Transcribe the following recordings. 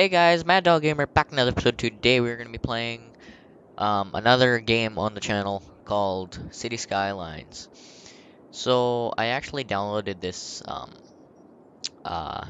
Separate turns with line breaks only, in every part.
Hey guys, Mad Dog Gamer back in another episode. Today we're going to be playing um, another game on the channel called City Skylines. So I actually downloaded this um, uh,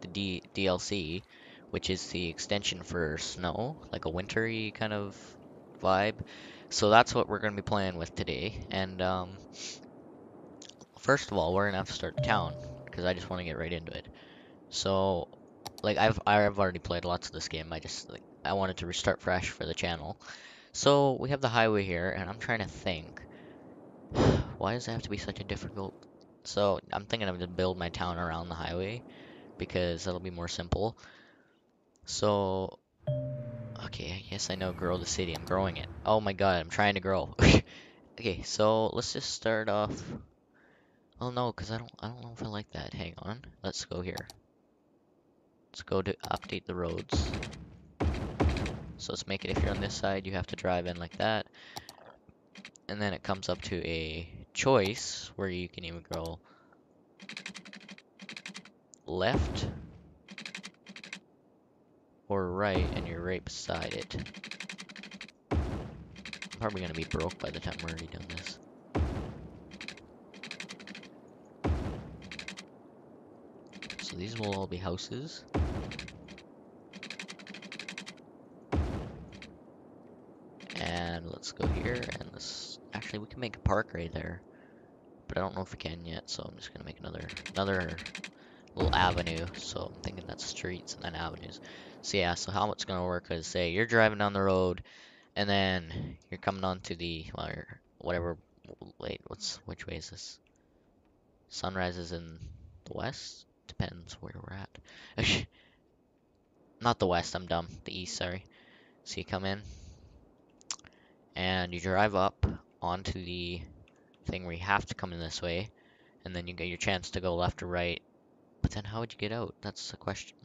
the D DLC, which is the extension for snow, like a wintry kind of vibe. So that's what we're going to be playing with today. And um, first of all, we're going to have to start the town because I just want to get right into it. So like I've I've already played lots of this game. I just like I wanted to restart fresh for the channel. So we have the highway here, and I'm trying to think. Why does it have to be such a difficult? So I'm thinking I'm gonna build my town around the highway because that'll be more simple. So okay, I guess I know grow the city. I'm growing it. Oh my god, I'm trying to grow. okay, so let's just start off. Oh no, because I don't I don't know if I like that. Hang on. Let's go here. Let's go to update the roads. So let's make it if you're on this side, you have to drive in like that. And then it comes up to a choice where you can even go left or right and you're right beside it. I'm probably gonna be broke by the time we're already done this. These will all be houses. And let's go here and this actually we can make a park right there. But I don't know if we can yet, so I'm just gonna make another another little avenue. So I'm thinking that's streets and then avenues. So yeah, so how it's gonna work is say you're driving down the road and then you're coming onto the well, whatever wait, what's which way is this? Sunrise is in the west? Depends where we're at. Not the west, I'm dumb. The east, sorry. So you come in, and you drive up onto the thing where you have to come in this way, and then you get your chance to go left or right. But then how would you get out? That's the question.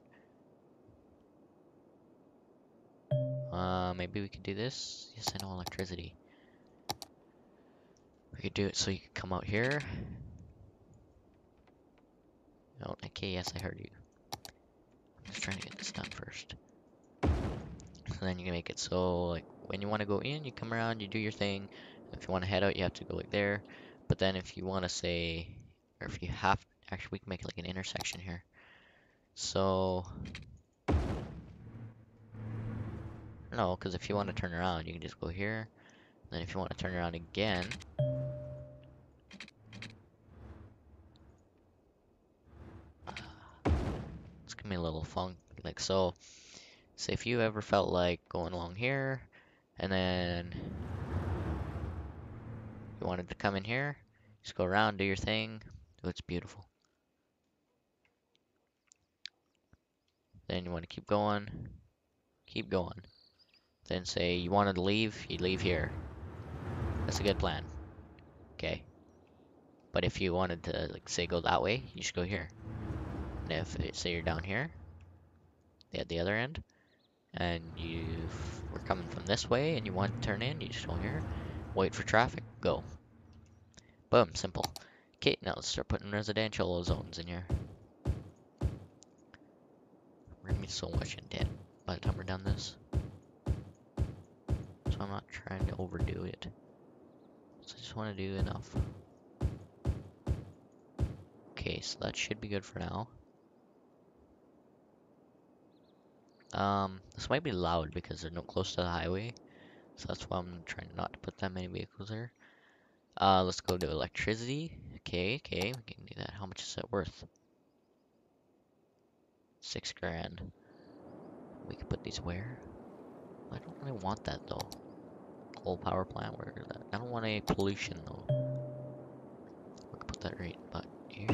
Uh, maybe we could do this? Yes, I know electricity. We could do it so you could come out here. Oh, okay, yes, I heard you. I'm just trying to get this done first. So then you can make it so, like, when you want to go in, you come around, you do your thing. If you want to head out, you have to go like there. But then if you want to say, or if you have, actually we can make like an intersection here. So, no, because if you want to turn around, you can just go here. Then if you want to turn around again, be a little funk like so. So if you ever felt like going along here, and then you wanted to come in here, just go around, do your thing. It's beautiful. Then you want to keep going, keep going. Then say you wanted to leave, you leave here. That's a good plan. Okay. But if you wanted to, like, say go that way, you should go here. If, say you're down here, at the other end, and you were coming from this way and you want to turn in, you just go here, wait for traffic, go. Boom, simple. Okay, now let's start putting residential zones in here. We're gonna be so much in debt by the time we're done this. So I'm not trying to overdo it. So I just want to do enough. Okay, so that should be good for now. Um, this might be loud because they're not close to the highway. So that's why I'm trying not to put that many vehicles there. Uh, let's go to electricity. Okay, okay, we can do that. How much is that worth? Six grand. We can put these where? I don't really want that though. Coal power plant, where is that? I don't want any pollution though. We can put that right about here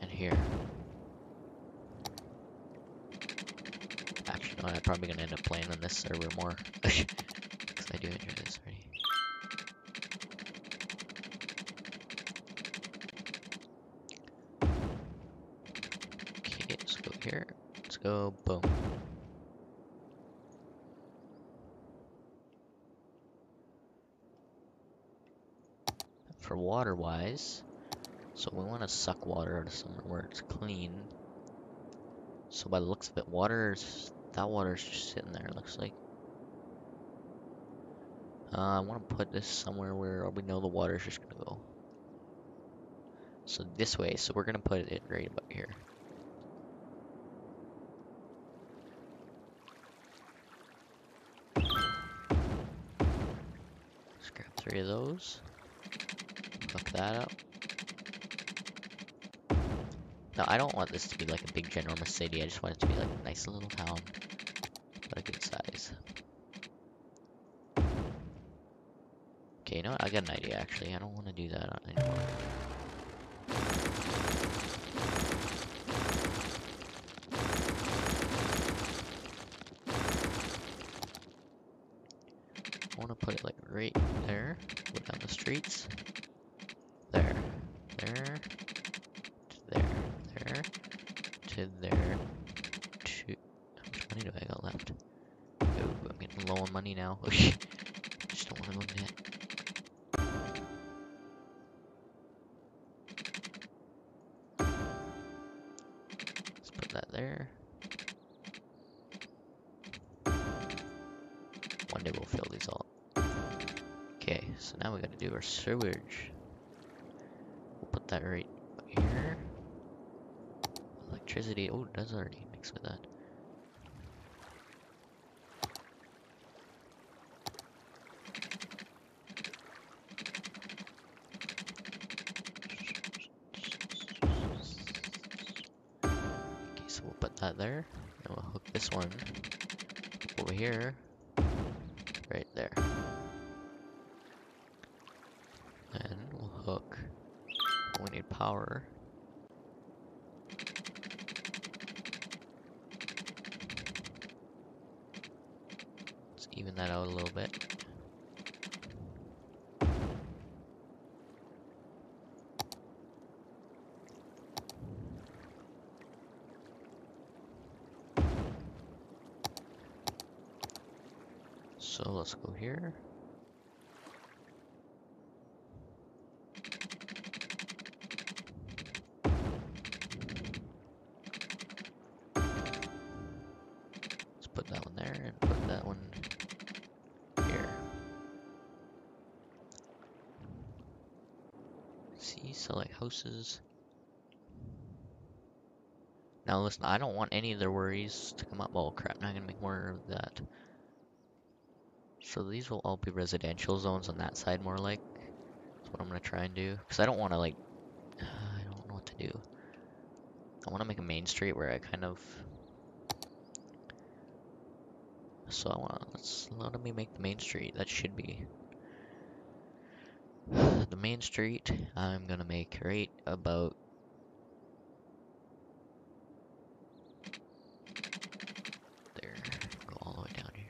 and here. I'm probably gonna end up playing on this server more. Because I do enjoy this already. Okay, let's go here. Let's go boom. For water wise, so we want to suck water out of somewhere where it's clean. So by the looks of it, water's that water's just sitting there. it Looks like. Uh, I want to put this somewhere where we know the water's just gonna go. So this way. So we're gonna put it right about here. Let's grab three of those. Hook that up. No, I don't want this to be like a big ginormous city. I just want it to be like a nice little town. But a good size. Okay, you know what? I got an idea actually. I don't want to do that anymore. I want to put it like right there. Go down the streets. There. There. To there. There. To there. To. How much money do I got left? Oh, I'm getting low on money now. Just don't want to go in. Let's put that there. One day we'll fill these all. Okay, so now we gotta do our sewage. We'll put that right here. Electricity, oh, it does already mix with that. Okay, so and we'll hook this one over here, right there. And we'll hook, oh, we need power. Let's even that out a little bit. So let's go here. Let's put that one there and put that one here. See, select houses. Now listen, I don't want any of their worries to come up. Oh crap, now I'm gonna make more of that. So these will all be residential zones on that side more like. That's what I'm gonna try and do. Because I don't want to like, I don't know what to do. I want to make a main street where I kind of. So I want let's let me make the main street. That should be the main street. I'm gonna make right about there. Go all the way down here.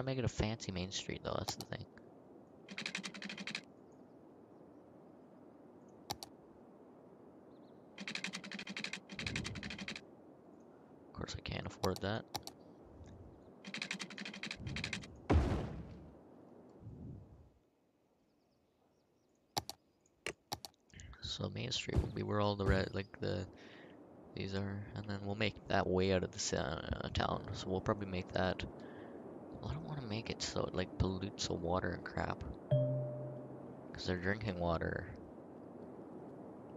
I'm gonna make it a fancy main street though, that's the thing. Of course I can't afford that. So Main Street will be where all the red, like the, these are, and then we'll make that way out of the uh, town. So we'll probably make that I don't want to make it so it like pollutes the water and crap. Because they're drinking water.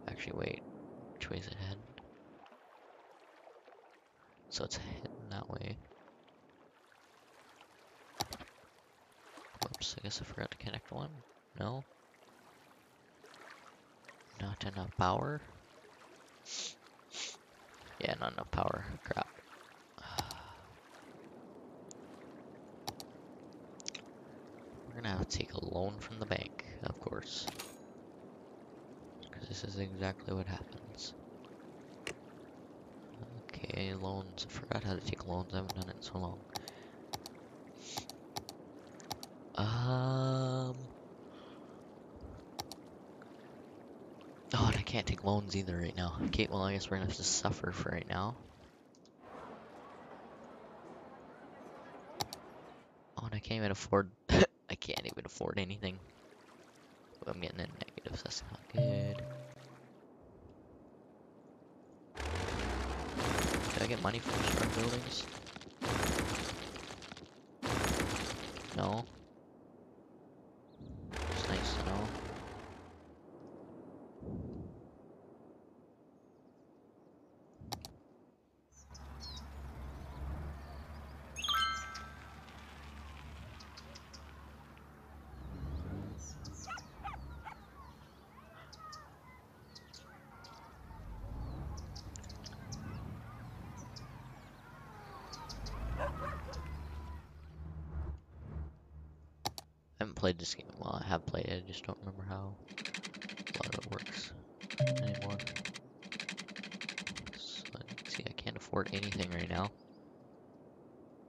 Actually, wait. Which way is it heading? So it's heading that way. Whoops, I guess I forgot to connect one. No? Not enough power? Yeah, not enough power. Crap. We're gonna have to take a loan from the bank, of course. Because this is exactly what happens. Okay, loans. I forgot how to take loans. I haven't done it in so long. Um. Oh, and I can't take loans either right now. Okay, well, I guess we're gonna have to suffer for right now. Oh, and I can't even afford even afford anything. I'm getting in negatives, that's not good. Did I get money from the buildings? No. Played this game. Well, I have played it. I just don't remember how a lot of it works anymore. So, see, I can't afford anything right now.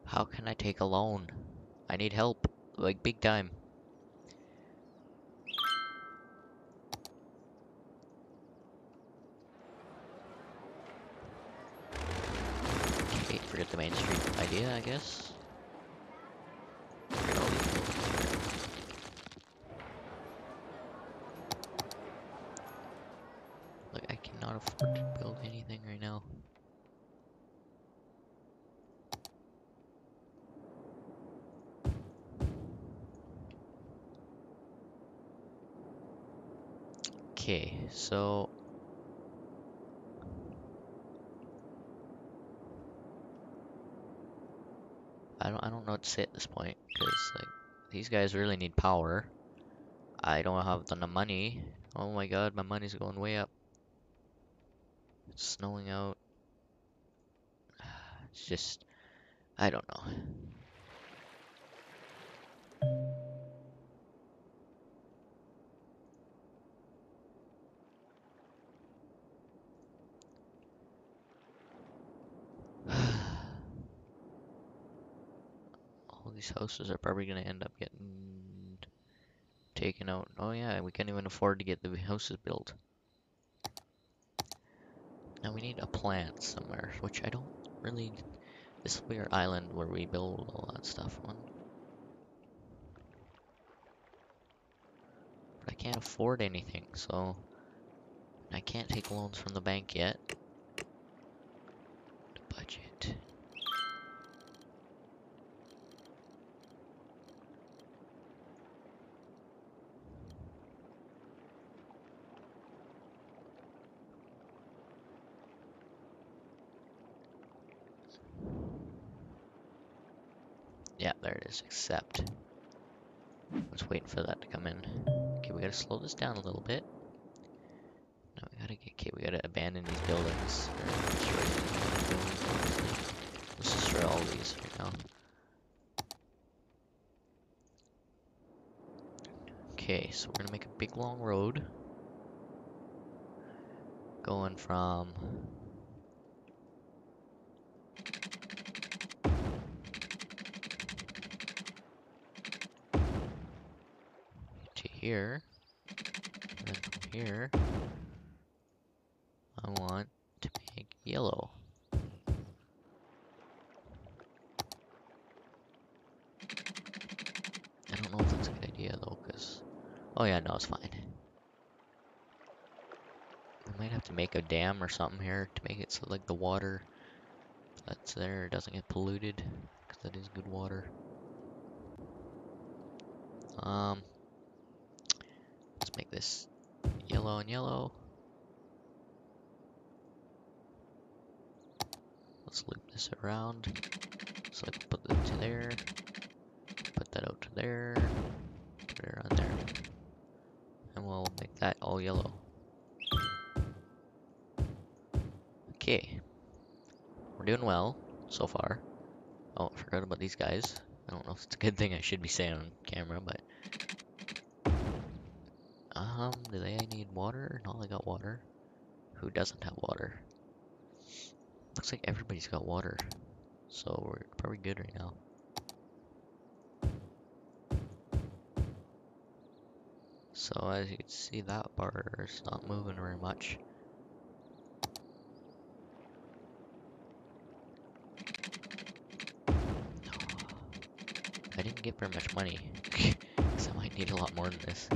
How can I take a loan? I need help, like big time. Okay, forget the Main Street idea, I guess. Okay, so I don't I don't know what to say at this point because like these guys really need power. I don't have the money. Oh my god, my money's going way up. It's snowing out. It's just I don't know. These houses are probably gonna end up getting taken out. Oh yeah, we can't even afford to get the houses built. Now we need a plant somewhere, which I don't really. This will be our island where we build all that stuff on. But I can't afford anything, so I can't take loans from the bank yet. The budget. Yeah, there it is. Accept. Let's wait for that to come in. Okay, we gotta slow this down a little bit. No, we gotta get. Okay, we gotta abandon these buildings. Let's destroy all these right now. Okay, so we're gonna make a big long road. Going from to here. And from here, I want to make yellow. I don't know if that's a good idea though, because. Oh yeah, no, it's fine. We might have to make a dam or something here to make it so like the water that's there doesn't get polluted, because that is good water. Um, let's make this yellow and yellow. Let's loop this around. So I can put that to there, put that out to there, put it around there. And we'll make that all yellow. Okay. We're doing well so far. Oh, I forgot about these guys. I don't know if it's a good thing I should be saying on camera, but um, do they need water? No, they got water. Who doesn't have water? Looks like everybody's got water, so we're probably good right now. So as you can see, that bar is not moving very much. I didn't get very much money, so I might need a lot more than this.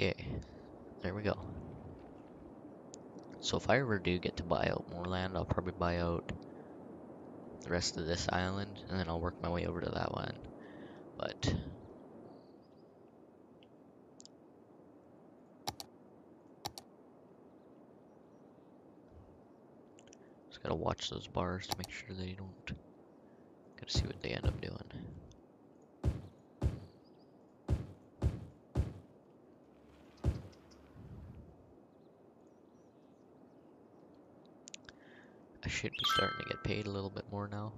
Okay, there we go. So if I ever do get to buy out more land, I'll probably buy out the rest of this island, and then I'll work my way over to that one. But just gotta watch those bars to make sure they don't. Gotta see what they end up doing. Should be starting to get paid a little bit more now.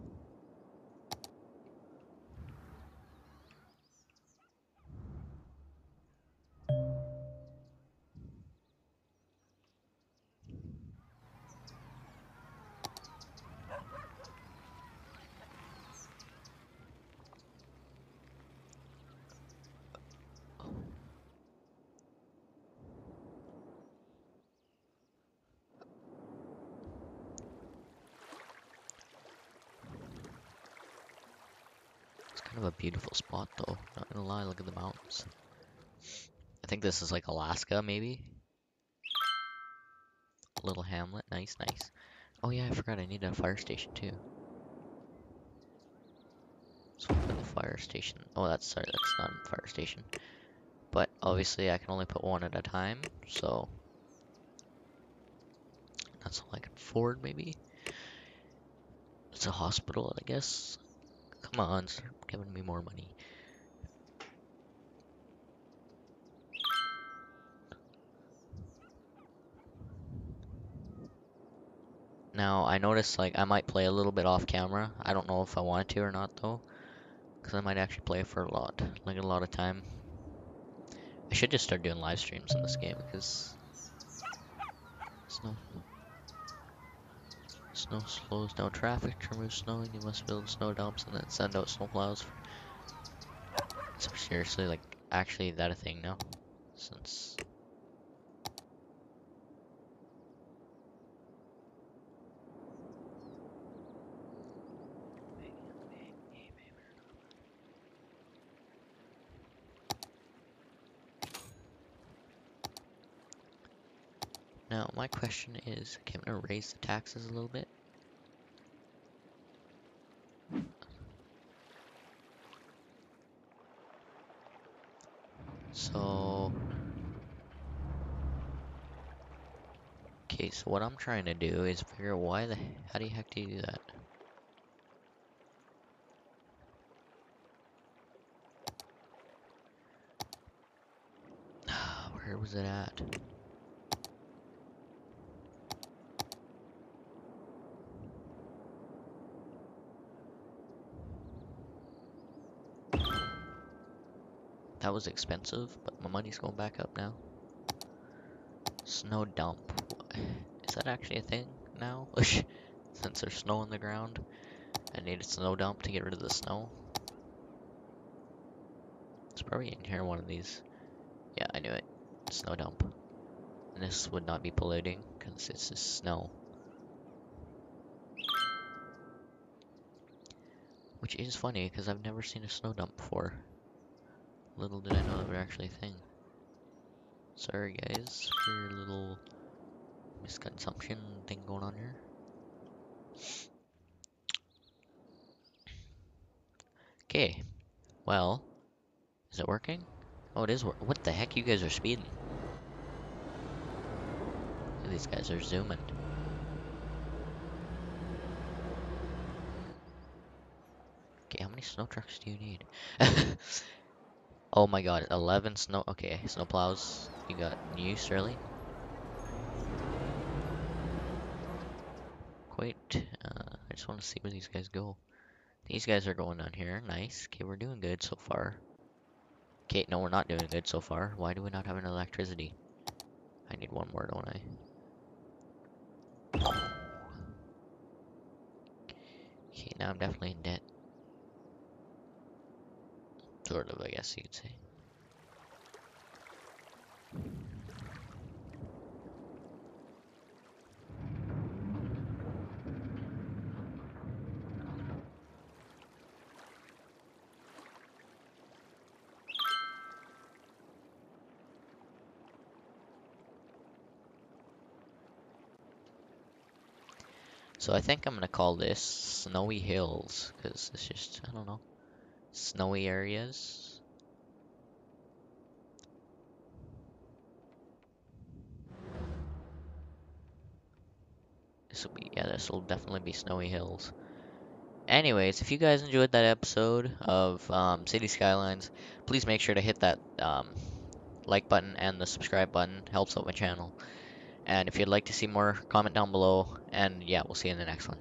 Of a beautiful spot though, not gonna lie, look at the mountains. I think this is like Alaska maybe? Little hamlet, nice, nice. Oh yeah, I forgot I need a fire station too. So for the fire station, oh that's, sorry, that's not a fire station. But obviously I can only put one at a time, so that's all I can afford maybe. It's a hospital, I guess. Come on, start giving me more money. Now, I noticed, like, I might play a little bit off camera. I don't know if I wanted to or not, though. Because I might actually play for a lot, like a lot of time. I should just start doing live streams in this game, because... Snow... Snow slows down traffic to remove snow, and you must build snow dumps and then send out snow plows. So seriously, like, actually, that a thing now? Since Now, my question is, can we raise the taxes a little bit? So... Okay, so what I'm trying to do is figure out why the... How the heck do you do that? Where was it at? That was expensive, but my money's going back up now. Snow dump. Is that actually a thing now? Since there's snow on the ground, I need a snow dump to get rid of the snow. It's probably in here one of these. Yeah, I knew it. Snow dump. And this would not be polluting, because it's just snow. Which is funny, because I've never seen a snow dump before. Little did I know that were actually a thing. Sorry guys for your little misconsumption thing going on here. Okay, well, is it working? Oh, it is. What the heck? You guys are speeding. These guys are zooming. Okay, how many snow trucks do you need? Oh my god, 11 snow- okay, snow plows. You got new, really? Quite, uh, I just want to see where these guys go. These guys are going down here, nice. Okay, we're doing good so far. Okay, no, we're not doing good so far. Why do we not have an electricity? I need one more, don't I? Okay, now I'm definitely in debt. Sort of, I guess you could say. So I think I'm gonna call this Snowy Hills, because it's just, I don't know, snowy areas. This will be, yeah, this will definitely be Snowy Hills. Anyways, if you guys enjoyed that episode of um, City Skylines, please make sure to hit that um, like button and the subscribe button. Helps out my channel. And if you'd like to see more, comment down below. And yeah, we'll see you in the next one.